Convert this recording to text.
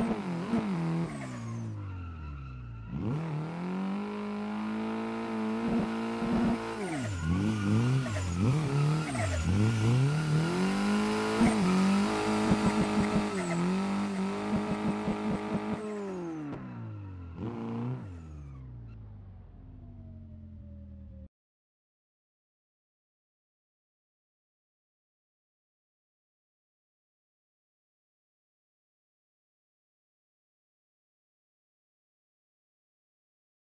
Mm-hmm.